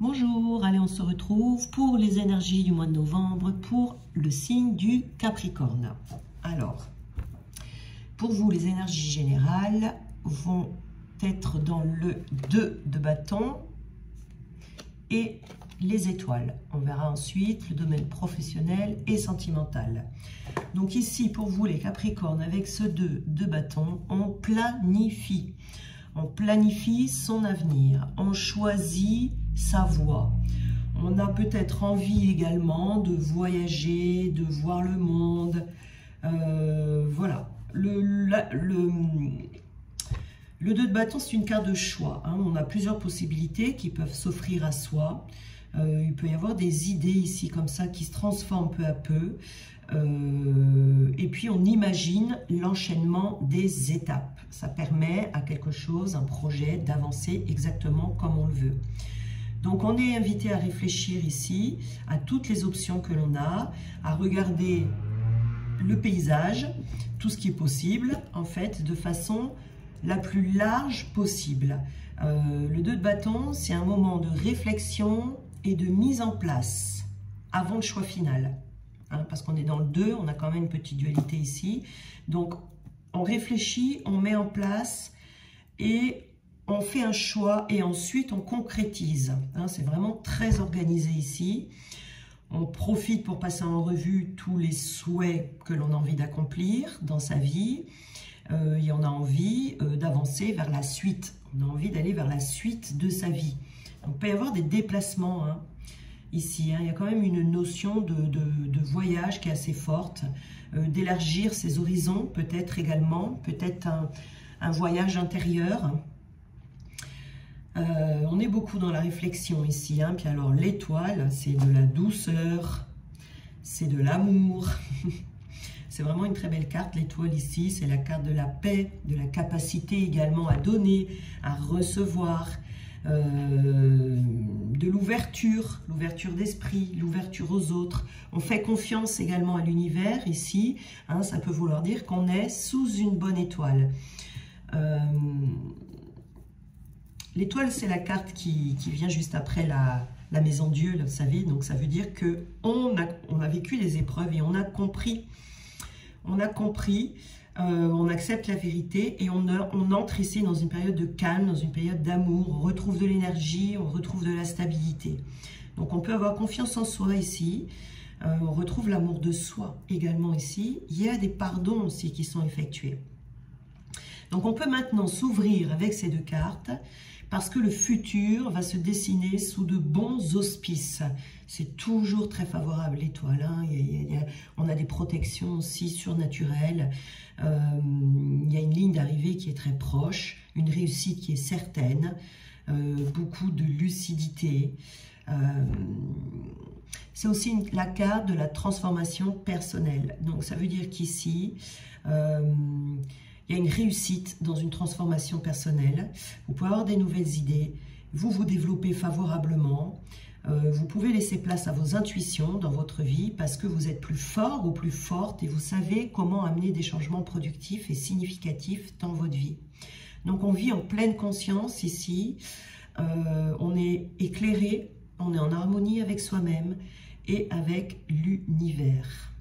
Bonjour, allez on se retrouve pour les énergies du mois de novembre pour le signe du Capricorne. Alors, pour vous les énergies générales vont être dans le 2 de bâton et les étoiles. On verra ensuite le domaine professionnel et sentimental. Donc ici, pour vous les Capricornes, avec ce 2 de bâton, on planifie. On planifie son avenir. On choisit sa voie. On a peut-être envie également de voyager, de voir le monde. Euh, voilà. Le, le 2 de bâton, c'est une carte de choix. Hein. On a plusieurs possibilités qui peuvent s'offrir à soi. Euh, il peut y avoir des idées ici comme ça qui se transforment peu à peu. Euh, et puis on imagine l'enchaînement des étapes. Ça permet à quelque chose, un projet, d'avancer exactement comme on le veut. Donc on est invité à réfléchir ici à toutes les options que l'on a, à regarder le paysage, tout ce qui est possible, en fait, de façon la plus large possible. Euh, le 2 de bâton, c'est un moment de réflexion et de mise en place avant le choix final. Hein, parce qu'on est dans le 2, on a quand même une petite dualité ici. Donc, on réfléchit, on met en place et on fait un choix et ensuite on concrétise. Hein, c'est vraiment très organisé ici. On profite pour passer en revue tous les souhaits que l'on a envie d'accomplir dans sa vie. Euh, et on a envie euh, d'avancer vers la suite. On a envie d'aller vers la suite de sa vie. Donc, il peut y avoir des déplacements hein, ici. Hein. Il y a quand même une notion de, voyage qui est assez forte. Euh, d'élargir ses horizons peut-être également. Peut-être un, voyage intérieur. On est beaucoup dans la réflexion ici. Hein. Puis alors l'étoile, c'est de la douceur, c'est de l'amour. C'est vraiment une très belle carte, l'étoile ici. C'est la carte de la paix, de la capacité également à donner, à recevoir, euh, de l'ouverture, l'ouverture d'esprit, l'ouverture aux autres. On fait confiance également à l'univers ici. Hein, ça peut vouloir dire qu'on est sous une bonne étoile. Euh, l'étoile, c'est la carte qui, vient juste après la, maison Dieu, vous savez. Donc, ça veut dire que on a, vécu des épreuves et on a compris on a compris, euh, on accepte la vérité et on, on, entre ici dans une période de calme, dans une période d'amour, on retrouve de l'énergie, on retrouve de la stabilité. Donc on peut avoir confiance en soi ici, euh, on retrouve l'amour de soi également ici. Il y a des pardons aussi qui sont effectués. Donc on peut maintenant s'ouvrir avec ces deux cartes parce que le futur va se dessiner sous de bons auspices. C'est toujours très favorable, l'étoile. On a des protections aussi surnaturelles. Euh, il y a une ligne d'arrivée qui est très proche, une réussite qui est certaine, euh, beaucoup de lucidité. Euh, c'est aussi la carte de la transformation personnelle. Donc ça veut dire qu'ici, il y a une réussite dans une transformation personnelle. Vous pouvez avoir des nouvelles idées, vous vous développez favorablement. Euh, vous pouvez laisser place à vos intuitions dans votre vie parce que vous êtes plus fort ou plus forte et vous savez comment amener des changements productifs et significatifs dans votre vie. Donc on vit en pleine conscience ici, euh, on est éclairé, on est en harmonie avec soi-même et avec l'univers.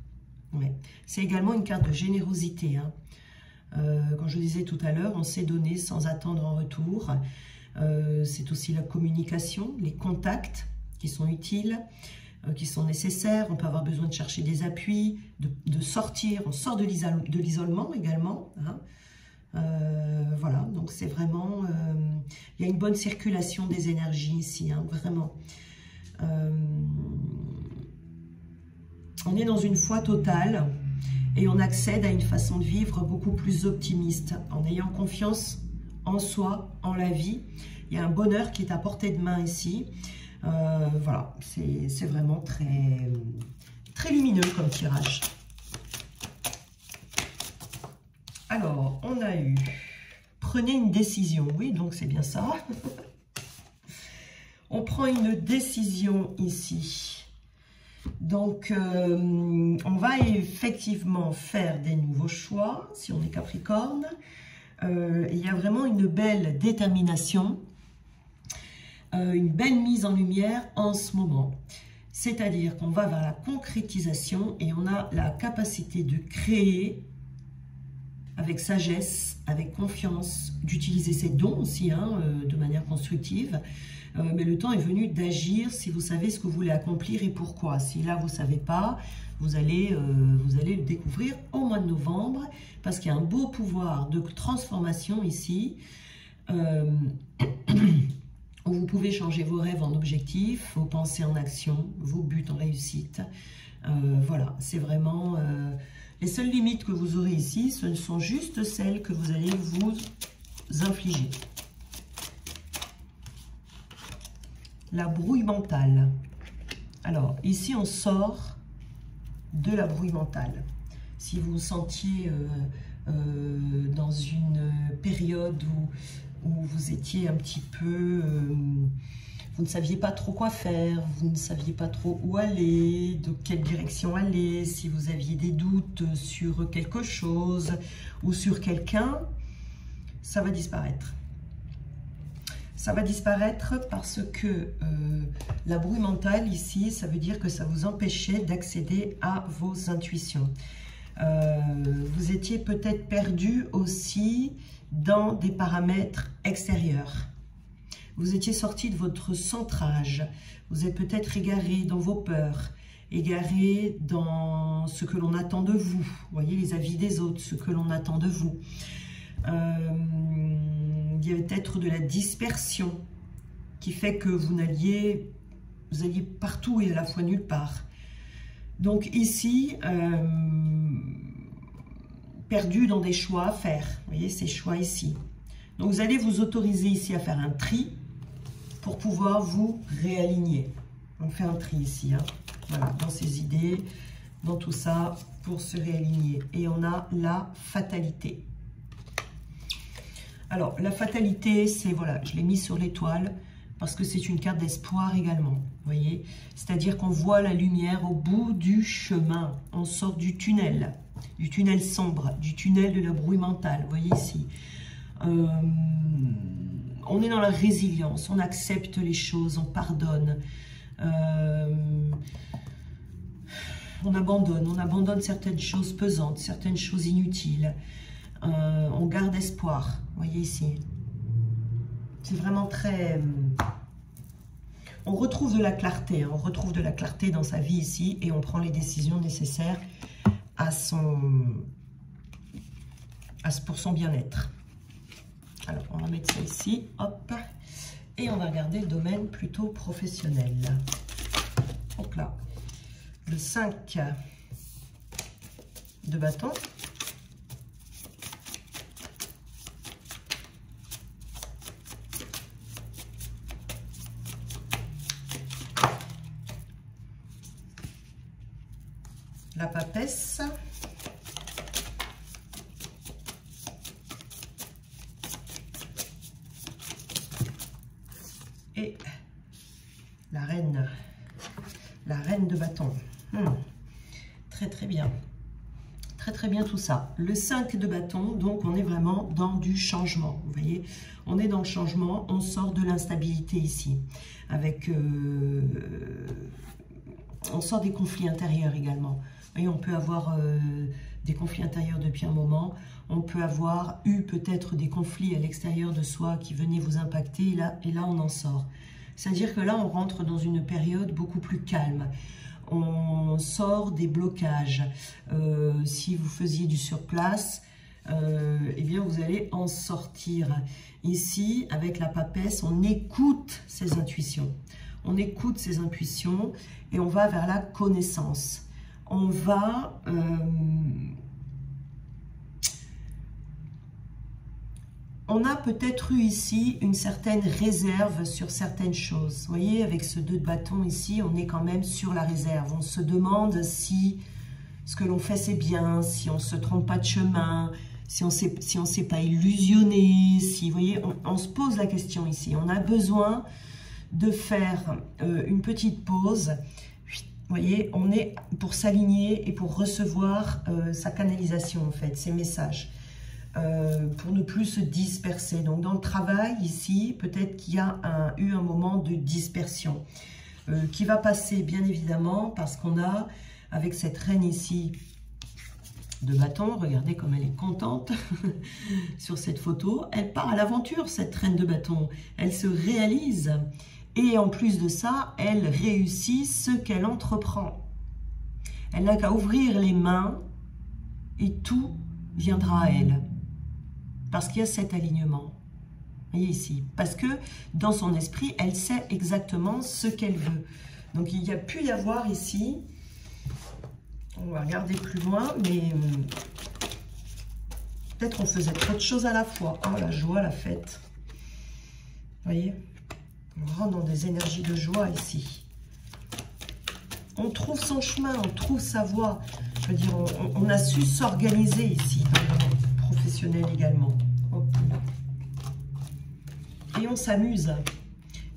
C'est également une carte de générosité. Hein. Euh, comme je disais tout à l'heure, on sait donner sans attendre en retour. Euh, c'est aussi la communication, les contacts qui sont utiles, euh, qui sont nécessaires. On peut avoir besoin de chercher des appuis, de, sortir. On sort de l'isolement également. Hein. voilà, donc c'est vraiment... Il y a une bonne circulation des énergies ici, hein, vraiment. on est dans une foi totale et on accède à une façon de vivre beaucoup plus optimiste, en ayant confiance en soi, en la vie. Il y a un bonheur qui est à portée de main ici. Euh, voilà, c'est vraiment très, très lumineux comme tirage. Alors, on a eu, prenez une décision, oui, donc c'est bien ça. on prend une décision ici. Donc, euh, on va effectivement faire des nouveaux choix, si on est Capricorne. Euh, il y a vraiment une belle détermination. euh, une belle mise en lumière en ce moment. C'est-à-dire qu'on va vers la concrétisation et on a la capacité de créer avec sagesse, avec confiance, d'utiliser ses dons aussi hein, de manière constructive. Euh, mais le temps est venu d'agir si vous savez ce que vous voulez accomplir et pourquoi. Si là vous ne savez pas, vous allez, euh, vous allez le découvrir au mois de novembre parce qu'il y a un beau pouvoir de transformation ici. où vous pouvez changer vos rêves en objectifs, vos pensées en action, vos buts en réussite. voilà, c'est vraiment les seules limites que vous aurez ici, ce sont juste celles que vous allez vous infliger. La brouille mentale. Alors, ici, on sort de la brouille mentale. Si vous vous sentiez euh, euh, dans une période où, vous étiez un petit peu... Euh, vous ne saviez pas trop quoi faire, vous ne saviez pas trop où aller, de quelle direction aller, si vous aviez des doutes sur quelque chose ou sur quelqu'un, ça va disparaître. Ça va disparaître parce que euh, la bruit mentale ici, ça veut dire que ça vous empêchait d'accéder à vos intuitions. Euh, vous étiez peut-être perdu aussi dans des paramètres extérieurs. Vous étiez sorti de votre centrage. Vous êtes peut-être égaré dans vos peurs, égaré dans ce que l'on attend de vous. Vous voyez, les avis des autres, ce que l'on attend de vous. Euh, peut-être de la dispersion qui fait que vous n'alliez vous alliez partout et à la fois nulle part. Donc ici, euh, perdu dans des choix à faire. Vous voyez, ces choix ici. Donc vous allez vous autoriser ici à faire un tri pour pouvoir vous réaligner. On fait un tri ici, hein. voilà, dans ces idées, dans tout ça, pour se réaligner. Et on a la fatalité. Alors, la fatalité, c'est, voilà, je l'ai mis sur l'étoile, parce que c'est une carte d'espoir également, voyez C'est-à-dire qu'on voit la lumière au bout du chemin, on sort du tunnel, du tunnel sombre, du tunnel de la bruit mentale, voyez ici. Euh, on est dans la résilience, on accepte les choses, on pardonne. Euh, on abandonne, on abandonne certaines choses pesantes, certaines choses inutiles. Euh, on garde espoir, voyez ici. C'est vraiment très... On retrouve de la clarté, hein. on retrouve de la clarté dans sa vie ici et on prend les décisions nécessaires pour son bien-être. Alors, on va mettre ça ici, hop, et on va regarder le domaine plutôt professionnel. Donc là, le 5 de bâton. La papesse. la reine, la reine de bâton. Hmm. Très très bien. Très très bien tout ça. Le 5 de bâton, donc on est vraiment dans du changement. Vous voyez, on est dans le changement, on sort de l'instabilité ici. Avec, euh, on sort des conflits intérieurs également. Vous on peut avoir euh, des conflits intérieurs depuis un moment. On peut avoir eu peut-être des conflits à l'extérieur de soi qui venaient vous impacter. là, et là on en sort. C'est-à-dire que là, on rentre dans une période beaucoup plus calme. On sort des blocages. Euh, si vous faisiez du surplace, euh, eh bien, vous allez en sortir. Ici, avec la papesse, on écoute ses intuitions. On écoute ses intuitions et on va vers la connaissance. On va... Euh, on a peut-être eu ici une certaine réserve sur certaines choses. Vous voyez, avec ce deux de bâton ici, on est quand même sur la réserve. On se demande si ce que l'on fait c'est bien, si on ne se trompe pas de chemin, si on ne s'est pas illusionné, si, vous voyez, on, se pose la question ici. On a besoin de faire euh, une petite pause. Voyez, on est pour s'aligner et pour recevoir euh, sa canalisation en fait, ses messages. euh, pour ne plus se disperser. Donc dans le travail ici, peut-être qu'il y a eu un moment de dispersion euh, qui va passer bien évidemment parce qu'on a avec cette reine ici de bâton, regardez comme elle est contente sur cette photo, elle part à l'aventure cette reine de bâton, elle se réalise et en plus de ça, elle réussit ce qu'elle entreprend. Elle n'a qu'à ouvrir les mains et tout viendra à elle. Parce qu'il y a cet alignement. Vous voyez ici. Parce que dans son esprit, elle sait exactement ce qu'elle veut. Donc il n'y a pu y avoir ici, on va regarder plus loin, mais hum, peut-être on faisait trop de choses à la fois. Oh la joie, la fête. Vous voyez? On rentre dans des énergies de joie ici. On trouve son chemin, on trouve sa voie. Je veux dire, on, a su s'organiser ici, professionnel également. Et on s'amuse.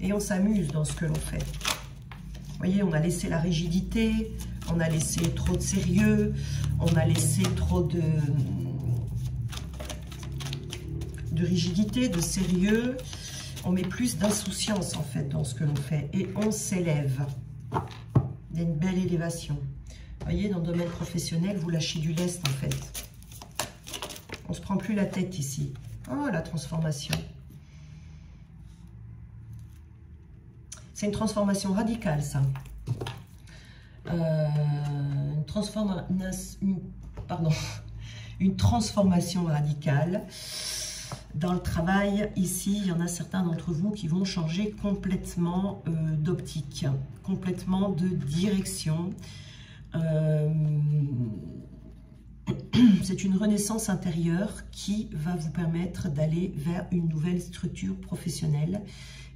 Et on s'amuse dans ce que l'on fait. Vous voyez, on a laissé la rigidité, on a laissé trop de sérieux, on a laissé trop de, de rigidité, de sérieux. On met plus d'insouciance en fait dans ce que l'on fait. Et on s'élève. Il y a une belle élévation. Vous voyez, dans le domaine professionnel, vous lâchez du lest en fait. On ne se prend plus la tête ici. Oh, la transformation. C'est une transformation radicale, ça. Euh, une transformation radicale. Dans le travail, ici, il y en a certains d'entre vous qui vont changer complètement euh, d'optique, complètement de direction. Euh, c'est une renaissance intérieure qui va vous permettre d'aller vers une nouvelle structure professionnelle.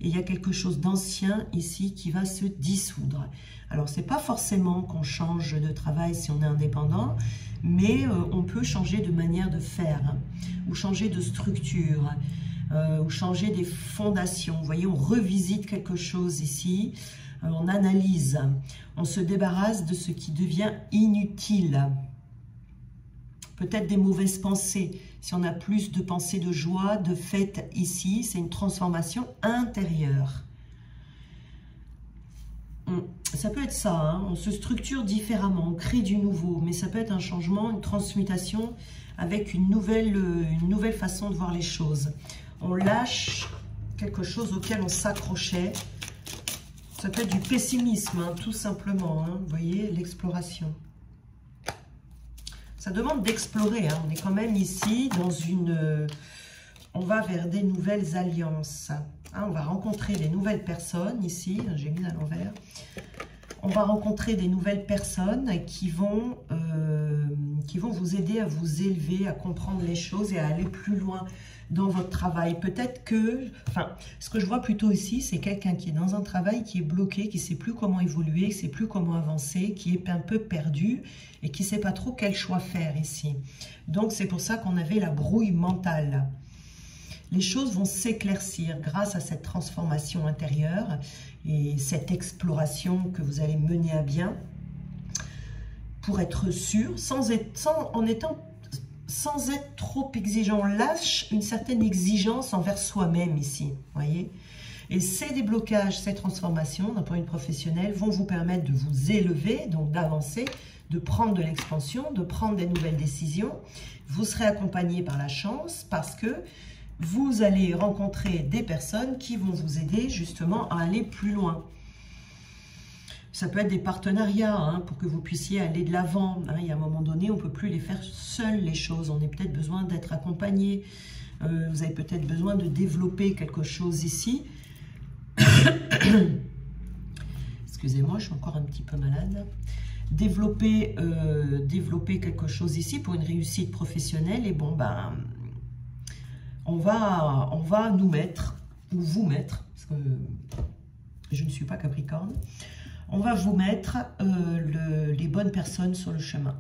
Et il y a quelque chose d'ancien ici qui va se dissoudre. Alors, ce n'est pas forcément qu'on change de travail si on est indépendant, mais euh, on peut changer de manière de faire, ou changer de structure, euh, ou changer des fondations. Vous voyez, on revisite quelque chose ici, euh, on analyse, on se débarrasse de ce qui devient inutile. Peut-être des mauvaises pensées. Si on a plus de pensées de joie, de fête ici, c'est une transformation intérieure. Ça peut être ça, hein. on se structure différemment, on crée du nouveau, mais ça peut être un changement, une transmutation avec une nouvelle, euh, une nouvelle façon de voir les choses. On lâche quelque chose auquel on s'accrochait. Ça peut être du pessimisme, hein, tout simplement. Hein. Vous voyez, l'exploration. Ça demande d'explorer. On est quand même ici dans une... On va vers des nouvelles alliances. Hein, on va rencontrer des nouvelles personnes ici, j'ai mis à l'envers. On va rencontrer des nouvelles personnes qui vont, euh, qui vont vous aider à vous élever, à comprendre les choses et à aller plus loin dans votre travail. Peut-être que, enfin, ce que je vois plutôt ici, c'est quelqu'un qui est dans un travail qui est bloqué, qui ne sait plus comment évoluer, qui ne sait plus comment avancer, qui est un peu perdu et qui ne sait pas trop quel choix faire ici. Donc, c'est pour ça qu'on avait la brouille mentale les choses vont s'éclaircir grâce à cette transformation intérieure et cette exploration que vous allez mener à bien pour être sûr, sans être, en étant, sans être trop exigeant. On lâche une certaine exigence envers soi-même ici, voyez et ces déblocages, ces transformations d'un point de vue professionnel vont vous permettre de vous élever, donc d'avancer, de prendre de l'expansion, de prendre des nouvelles décisions. Vous serez accompagné par la chance parce que vous allez rencontrer des personnes qui vont vous aider justement à aller plus loin. Ça peut être des partenariats hein, pour que vous puissiez aller de l'avant. Hein. Il y a un moment donné, on ne peut plus les faire seuls les choses. On a peut-être besoin d'être accompagné. Euh, vous avez peut-être besoin de développer quelque chose ici. Excusez-moi, je suis encore un petit peu malade. Développer, euh, développer quelque chose ici pour une réussite professionnelle. Et bon, ben, on va, on va nous mettre, ou vous mettre, parce que je ne suis pas Capricorne, on va vous mettre euh, les bonnes personnes sur le chemin.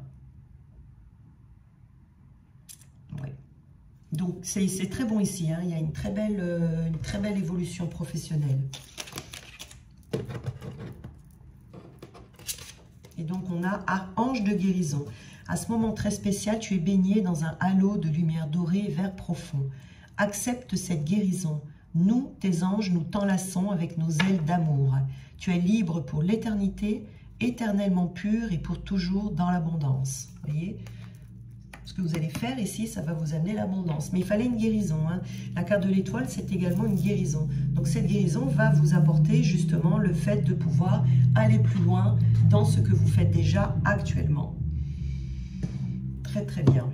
Donc, c'est très bon ici. Hein. Il y a une très, belle, euh, une très belle évolution professionnelle. Et donc, on a Ange de guérison. À ce moment très spécial, tu es baigné dans un halo de lumière dorée vert profond. Accepte cette guérison. Nous, tes anges, nous t'enlaçons avec nos ailes d'amour. Tu es libre pour l'éternité, éternellement pur et pour toujours dans l'abondance. Voyez? Ce que vous allez faire ici, ça va vous amener l'abondance. Mais il fallait une guérison. Hein. La carte de l'étoile, c'est également une guérison. Donc cette guérison va vous apporter justement le fait de pouvoir aller plus loin dans ce que vous faites déjà actuellement. Très très bien.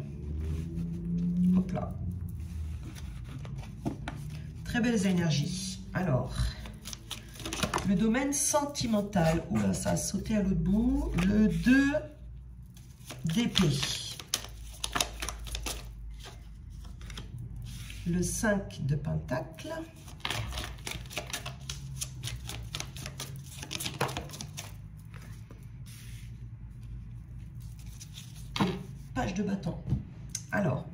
Hop là. Très belles énergies. Alors, le domaine sentimental. Oula, ça a sauté à l'autre bout. Le 2 d'épée. le 5 de pentacle, page de bâton. Alors,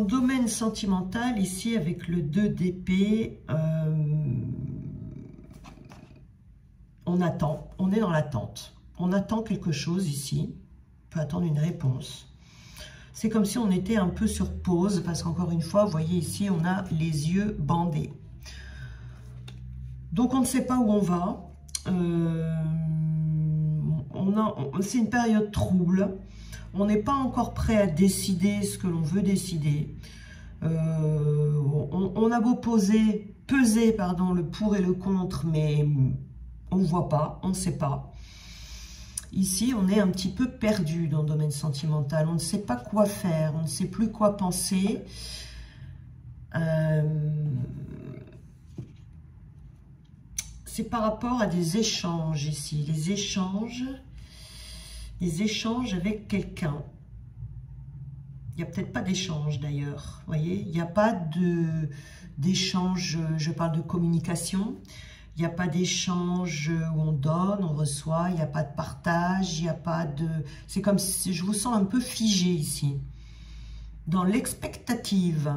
domaine sentimental, ici avec le 2 d'épée, euh, on attend, on est dans l'attente. On attend quelque chose ici, on peut attendre une réponse. C'est comme si on était un peu sur pause, parce qu'encore une fois, vous voyez ici, on a les yeux bandés. Donc, on ne sait pas où on va. Euh, C'est une période trouble. On n'est pas encore prêt à décider ce que l'on veut décider. Euh, on, a beau poser, peser pardon, le pour et le contre, mais on ne voit pas, on ne sait pas. Ici, on est un petit peu perdu dans le domaine sentimental. On ne sait pas quoi faire, on ne sait plus quoi penser. Euh, c'est par rapport à des échanges ici. Les échanges, les échanges avec quelqu'un. Il n'y a peut-être pas d'échange d'ailleurs. voyez, il n'y a pas d'échange, je parle de communication. Il n'y a pas d'échange où on donne, on reçoit, il n'y a pas de partage, il n'y a pas de... C'est comme si je vous sens un peu figé ici. Dans l'expectative.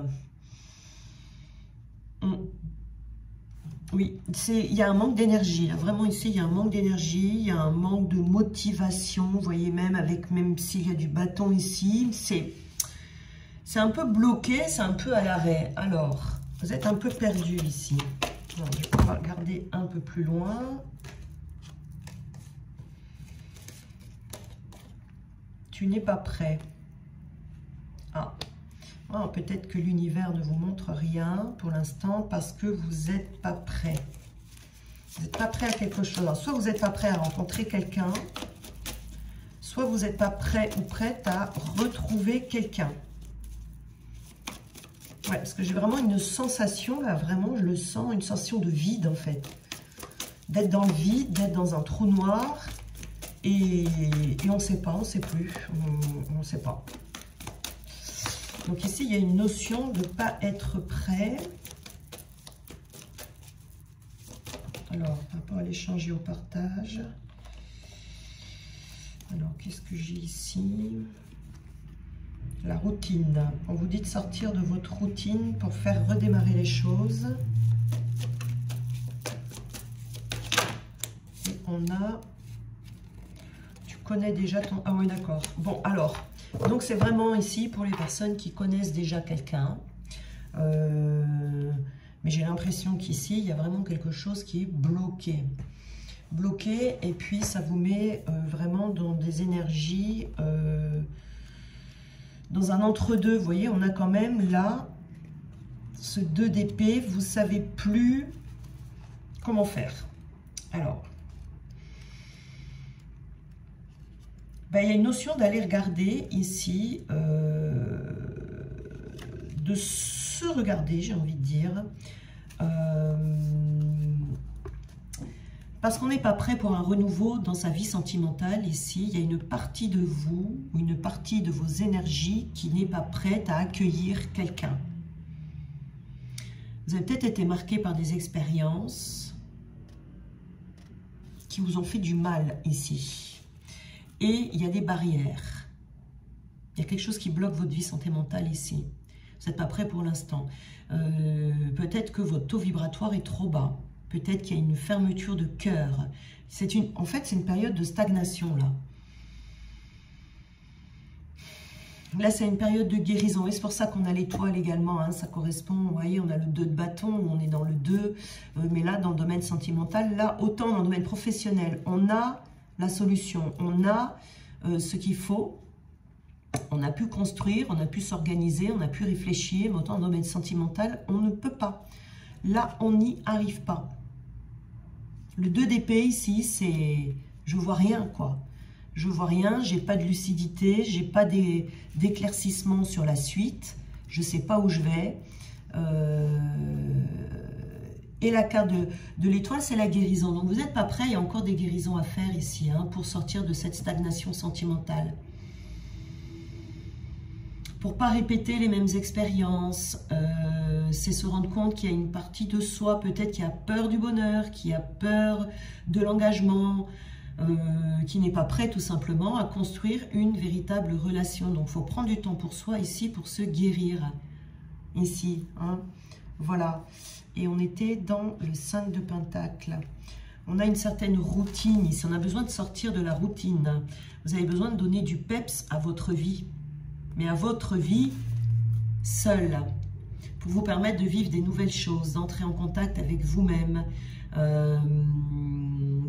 Oui, il y a un manque d'énergie. Vraiment ici, il y a un manque d'énergie, il y a un manque de motivation. Vous voyez même avec, même s'il y a du bâton ici, c'est un peu bloqué, c'est un peu à l'arrêt. Alors, vous êtes un peu perdu ici je vais regarder un peu plus loin. Tu n'es pas prêt. Ah, ah peut-être que l'univers ne vous montre rien pour l'instant parce que vous n'êtes pas prêt. Vous n'êtes pas prêt à quelque chose. soit vous n'êtes pas prêt à rencontrer quelqu'un, soit vous n'êtes pas prêt ou prête à retrouver quelqu'un. Ouais, parce que j'ai vraiment une sensation, là, vraiment, je le sens, une sensation de vide, en fait. D'être dans le vide, d'être dans un trou noir, et, on ne sait pas, on ne sait plus, on ne sait pas. Donc ici, il y a une notion de ne pas être prêt. Alors, par rapport à l'échange et au partage. Alors, qu'est-ce que j'ai ici? La routine. On vous dit de sortir de votre routine pour faire redémarrer les choses. Et on a... Tu connais déjà ton... Ah oui, d'accord. Bon, alors, donc c'est vraiment ici pour les personnes qui connaissent déjà quelqu'un. Euh, mais j'ai l'impression qu'ici, il y a vraiment quelque chose qui est bloqué. Bloqué, et puis ça vous met euh, vraiment dans des énergies... Euh, dans un entre-deux, vous voyez, on a quand même là, ce 2 d'épée, vous savez plus comment faire. Alors, ben, il y a une notion d'aller regarder ici, euh, de se regarder, j'ai envie de dire. Euh, parce qu'on n'est pas prêt pour un renouveau dans sa vie sentimentale ici. Il y a une partie de vous, une partie de vos énergies qui n'est pas prête à accueillir quelqu'un. Vous avez peut-être été marqué par des expériences qui vous ont fait du mal ici. Et il y a des barrières. Il y a quelque chose qui bloque votre vie sentimentale ici. Vous n'êtes pas prêt pour l'instant. Euh, peut-être que votre taux vibratoire est trop bas Peut-être qu'il y a une fermeture de cœur. Une, en fait, c'est une période de stagnation, là. Là, c'est une période de guérison. Et c'est pour ça qu'on a l'étoile également. Hein. Ça correspond, vous voyez, on a le 2 de bâton, on est dans le 2. Euh, mais là, dans le domaine sentimental, là, autant dans le domaine professionnel, on a la solution. On a euh, ce qu'il faut. On a pu construire, on a pu s'organiser, on a pu réfléchir. Mais autant dans domaine sentimental, on ne peut pas. Là, on n'y arrive pas. Le 2 d'épée ici, c'est... Je vois rien, quoi je vois rien, j'ai pas de lucidité, j'ai pas d'éclaircissement sur la suite, je sais pas où je vais. Euh, et la carte de, l'étoile, c'est la guérison. Donc vous n'êtes pas prêt, il y a encore des guérisons à faire ici hein, pour sortir de cette stagnation sentimentale. Pour pas répéter les mêmes expériences, euh, c'est se rendre compte qu'il y a une partie de soi, peut-être qui a peur du bonheur, qui a peur de l'engagement, euh, qui n'est pas prêt tout simplement à construire une véritable relation. Donc il faut prendre du temps pour soi ici pour se guérir. Ici, hein. Voilà. Et on était dans le 5 de Pentacle. On a une certaine routine ici, on a besoin de sortir de la routine. Vous avez besoin de donner du peps à votre vie, mais à votre vie seule, pour vous permettre de vivre des nouvelles choses, d'entrer en contact avec vous-même, euh,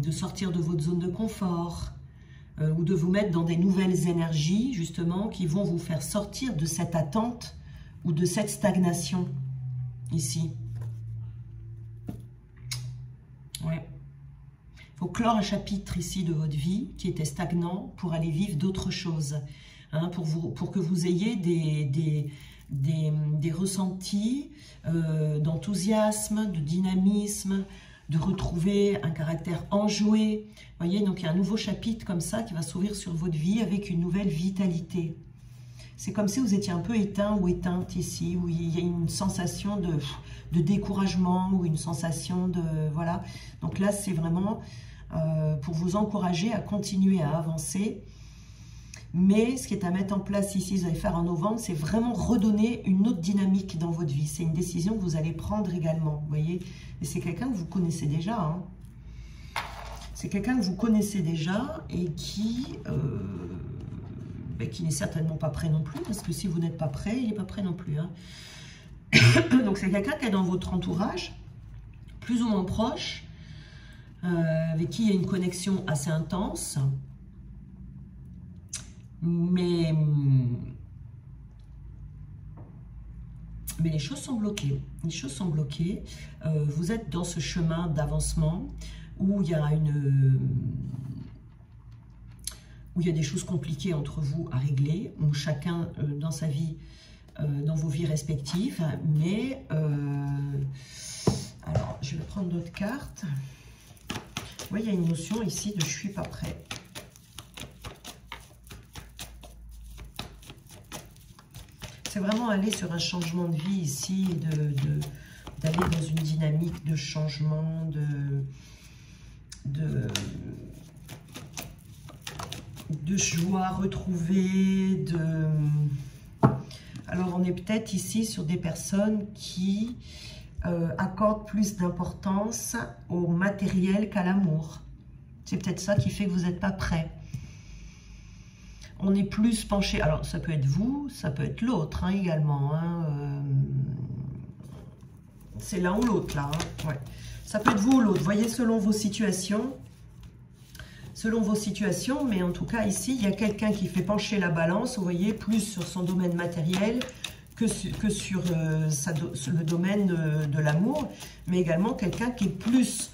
de sortir de votre zone de confort euh, ou de vous mettre dans des nouvelles énergies, justement, qui vont vous faire sortir de cette attente ou de cette stagnation, ici. Ouais. Il faut clore un chapitre ici de votre vie qui était stagnant pour aller vivre d'autres choses. Hein, pour, vous, pour que vous ayez des, des, des, ressentis euh, d'enthousiasme, de dynamisme, de retrouver un caractère enjoué. Vous voyez, donc il y a un nouveau chapitre comme ça qui va s'ouvrir sur votre vie avec une nouvelle vitalité. C'est comme si vous étiez un peu éteint ou éteinte ici, où il y a une sensation de, de découragement ou une sensation de... Voilà. Donc là, c'est vraiment euh, pour vous encourager à continuer à avancer mais ce qui est à mettre en place ici, vous allez faire en novembre, c'est vraiment redonner une autre dynamique dans votre vie. C'est une décision que vous allez prendre également, vous voyez. Et c'est quelqu'un que vous connaissez déjà. Hein. C'est quelqu'un que vous connaissez déjà et qui, euh, ben, qui n'est certainement pas prêt non plus, parce que si vous n'êtes pas prêt, il n'est pas prêt non plus. Hein. Donc c'est quelqu'un qui est dans votre entourage, plus ou moins proche, euh, avec qui il y a une connexion assez intense, mais, mais les choses sont bloquées. Les choses sont bloquées. Euh, vous êtes dans ce chemin d'avancement où il y a une où il y a des choses compliquées entre vous à régler, où chacun euh, dans sa vie, euh, dans vos vies respectives, mais alors je vais prendre d'autres cartes. Vous voyez, il y a une notion ici de je suis pas prêt. c'est vraiment aller sur un changement de vie ici, d'aller de, dans une dynamique de changement, de, de, de joie retrouvée, de... Alors, on est peut-être ici sur des personnes qui euh, accordent plus d'importance au matériel qu'à l'amour. C'est peut-être ça qui fait que vous n'êtes pas prêt on est plus penché, alors ça peut être vous, ça peut être l'autre hein, également, hein, euh, c'est l'un ou l'autre là, hein, ça peut être vous ou l'autre, voyez selon vos situations, selon vos situations, mais en tout cas ici, il y a quelqu'un qui fait pencher la balance, vous voyez, plus sur son domaine matériel que, que sur euh, le domaine de l'amour, mais également quelqu'un qui est plus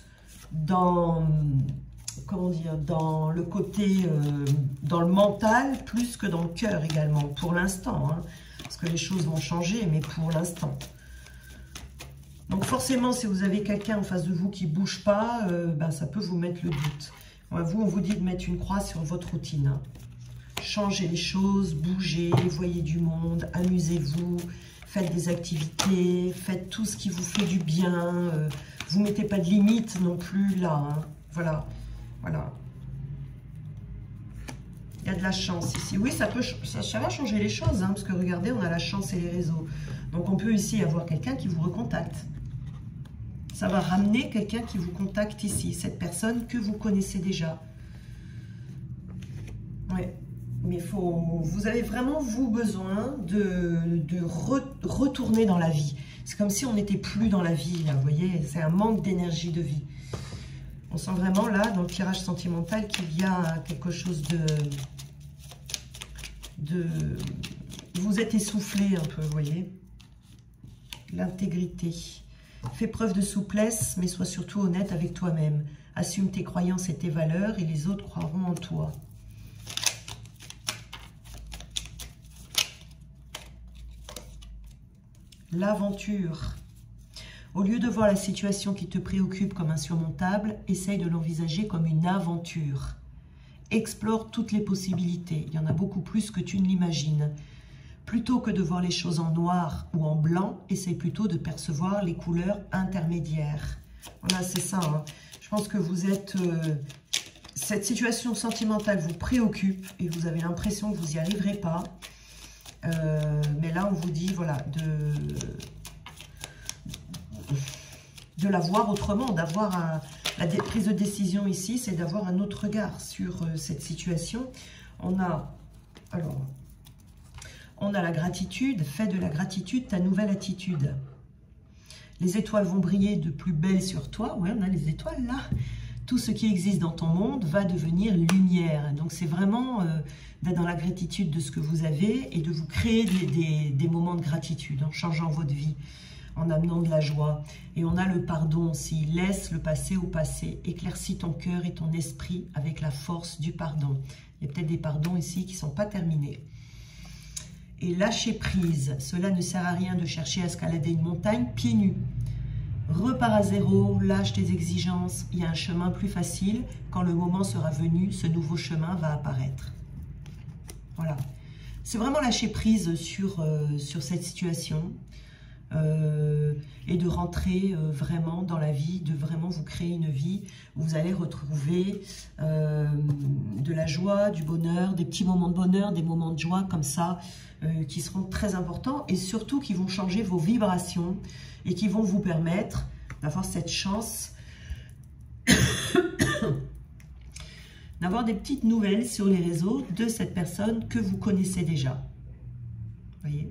dans comment dire, dans le côté, euh, dans le mental, plus que dans le cœur également, pour l'instant. Hein. parce que les choses vont changer, mais pour l'instant. Donc forcément, si vous avez quelqu'un en face de vous qui ne bouge pas, euh, ben, ça peut vous mettre le doute. Vous, on vous dit de mettre une croix sur votre routine. Changez les choses, bougez, voyez du monde, amusez-vous, faites des activités, faites tout ce qui vous fait du bien. Euh, vous ne mettez pas de limite non plus là. Hein. Voilà. Voilà. Il y a de la chance ici. Oui, ça, va changer les choses, hein, parce que regardez, on a la chance et les réseaux. Donc, on peut ici avoir quelqu'un qui vous recontacte. Ça va ramener quelqu'un qui vous contacte ici, cette personne que vous connaissez déjà. Ouais, mais faut, vous avez vraiment, vous, besoin de, retourner dans la vie. C'est comme si on n'était plus dans la vie, là, vous voyez C'est un manque d'énergie de vie. On sent vraiment, là, dans le tirage sentimental, qu'il y a quelque chose de... de vous êtes essoufflé un peu, vous voyez L'intégrité. Fais preuve de souplesse, mais sois surtout honnête avec toi-même. Assume tes croyances et tes valeurs et les autres croiront en toi. L'aventure. Au lieu de voir la situation qui te préoccupe comme insurmontable, essaye de l'envisager comme une aventure. Explore toutes les possibilités. Il y en a beaucoup plus que tu ne l'imagines. Plutôt que de voir les choses en noir ou en blanc, essaye plutôt de percevoir les couleurs intermédiaires. Voilà, c'est ça. Hein. Je pense que vous êtes... Euh, cette situation sentimentale vous préoccupe et vous avez l'impression que vous n'y arriverez pas. Euh, mais là, on vous dit, voilà, de, de la voir autrement, d'avoir la prise de décision ici, c'est d'avoir un autre regard sur euh, cette situation. On a, alors, on a la gratitude, fais de la gratitude ta nouvelle attitude. Les étoiles vont briller de plus belle sur toi. Oui, on a les étoiles là. Tout ce qui existe dans ton monde va devenir lumière. Donc c'est vraiment euh, d'être dans la gratitude de ce que vous avez et de vous créer des, moments de gratitude en changeant votre vie, en amenant de la joie. Et on a le pardon aussi. Laisse le passé au passé. Éclaircis ton cœur et ton esprit avec la force du pardon. Il y a peut-être des pardons ici qui ne sont pas terminés et lâcher prise. Cela ne sert à rien de chercher à escalader une montagne pieds nus. Repars à zéro, lâche tes exigences, il y a un chemin plus facile. Quand le moment sera venu, ce nouveau chemin va apparaître. Voilà. C'est vraiment lâcher prise sur, euh, cette situation. Euh, et de rentrer euh, vraiment dans la vie, de vraiment vous créer une vie où vous allez retrouver euh, de la joie, du bonheur, des petits moments de bonheur, des moments de joie comme ça, qui seront très importants et surtout qui vont changer vos vibrations et qui vont vous permettre d'avoir cette chance d'avoir des petites nouvelles sur les réseaux de cette personne que vous connaissez déjà. Voyez?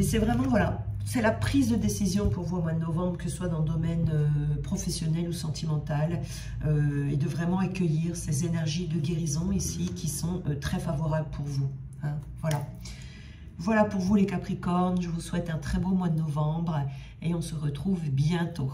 Et c'est vraiment, voilà, c'est la prise de décision pour vous au mois de novembre, que ce soit dans le domaine euh, professionnel ou sentimental, euh, et de vraiment accueillir ces énergies de guérison ici qui sont euh, très favorables pour vous. Hein. voilà. Voilà pour vous les Capricornes, je vous souhaite un très beau mois de novembre et on se retrouve bientôt.